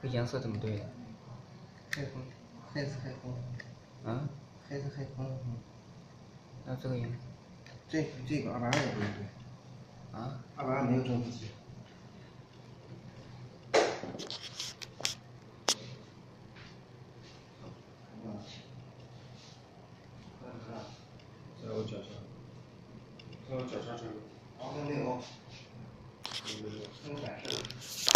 这颜色怎么对的？黑红，黑是黑红，啊？黑是黑红，那这个颜色这这个二百二也不对，啊？二百二没有正负极。在我脚下，在我脚下这个。好像没有，没有没有没有。